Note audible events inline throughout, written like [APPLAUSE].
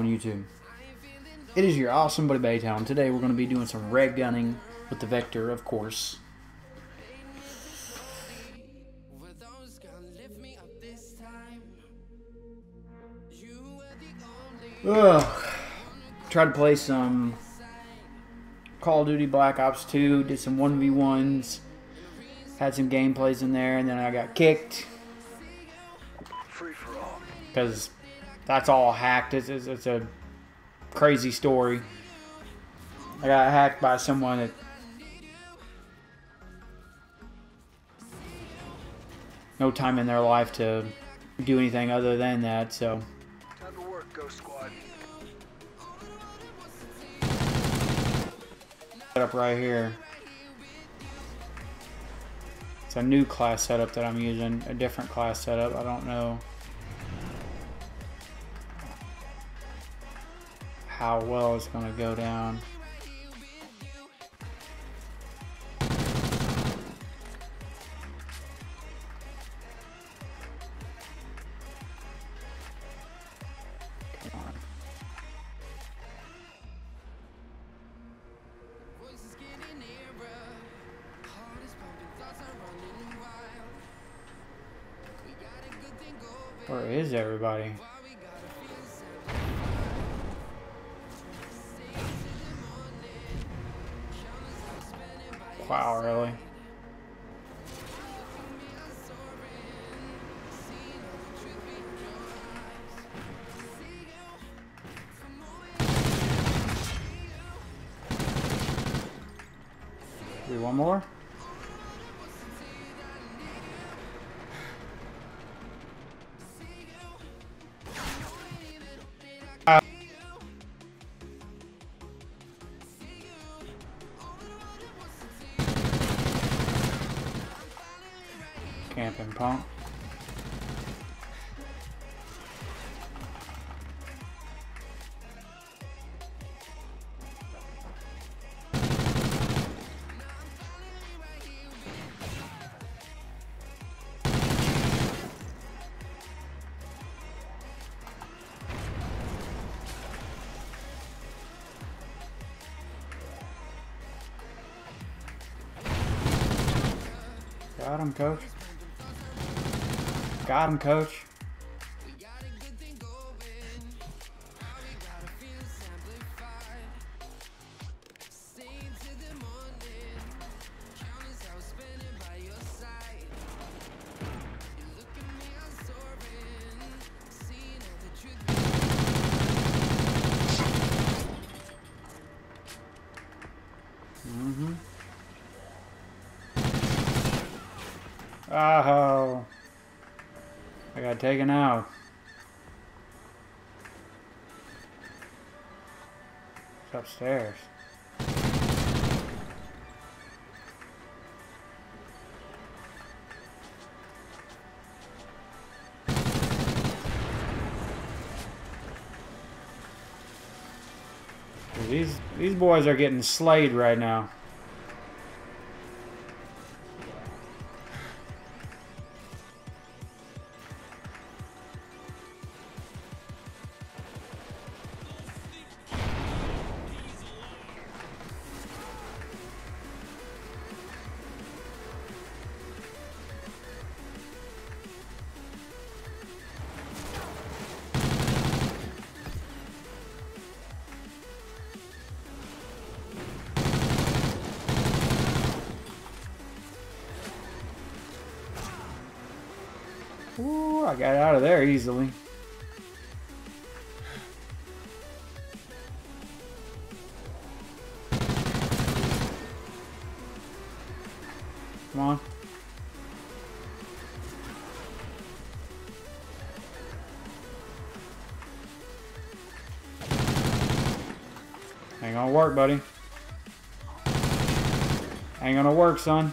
on YouTube. It is your awesome buddy Baytown. Today we're going to be doing some red gunning with the Vector, of course. Ugh. Tried to play some Call of Duty Black Ops 2, did some 1v1s, had some gameplays in there, and then I got kicked. Because that's all hacked. It's, it's, it's a crazy story. I got hacked by someone that no time in their life to do anything other than that, so. Time to work, Ghost Squad. Setup right here. It's a new class setup that I'm using, a different class setup. I don't know how well it's going to go down. Where is everybody? Wow, really? Do one more? Got him, coach. Got him, coach. Oh. I got taken out. It's upstairs. These these boys are getting slayed right now. Ooh, I got out of there easily. Come on. Ain't gonna work, buddy. Ain't gonna work, son.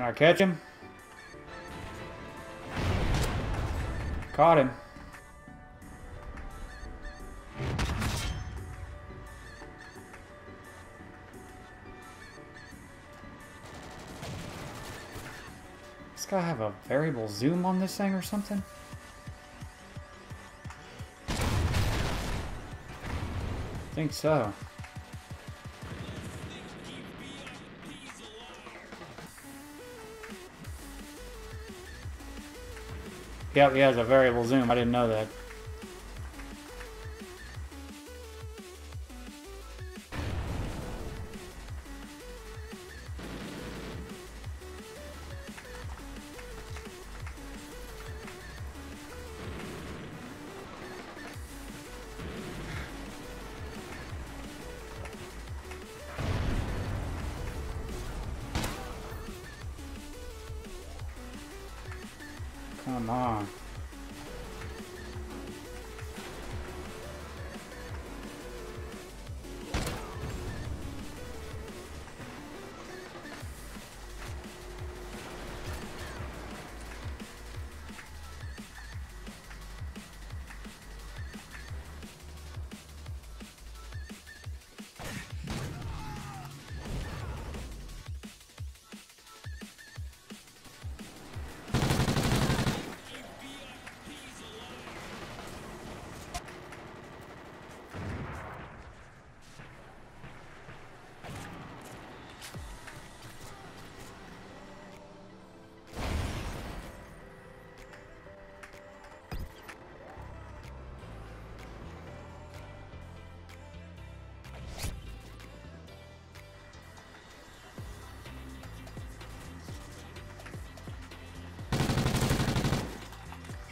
Can I catch him? Caught him. This guy have a variable zoom on this thing or something? think so. Yep, he has a variable zoom. I didn't know that. On.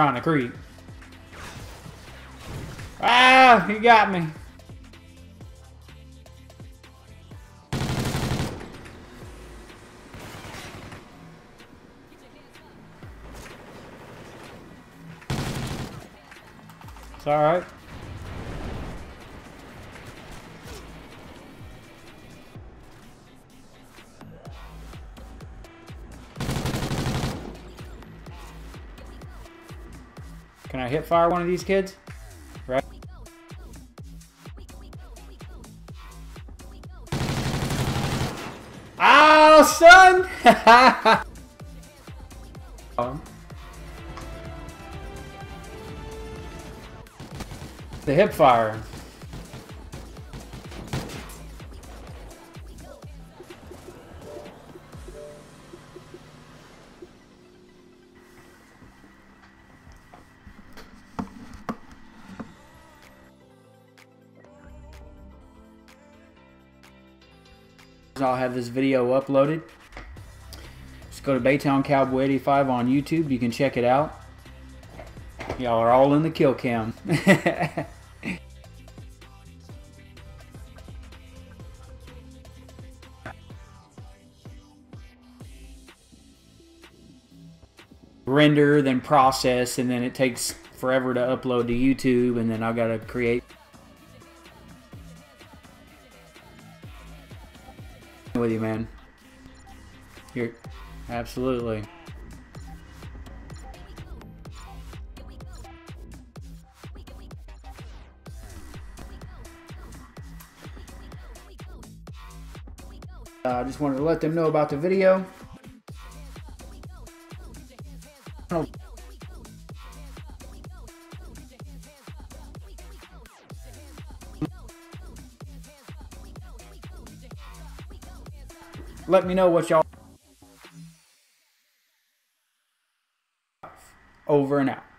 Trying to creep. Ah, he got me. It's alright. Can I hip fire one of these kids? Right. Ow, son! [LAUGHS] the hip fire. I'll have this video uploaded. Just go to Baytown Cowboy 85 on YouTube. You can check it out. Y'all are all in the kill cam. [LAUGHS] Render, then process, and then it takes forever to upload to YouTube, and then I've got to create with you, man. You're absolutely. Uh, I just wanted to let them know about the video. Let me know what y'all over and out.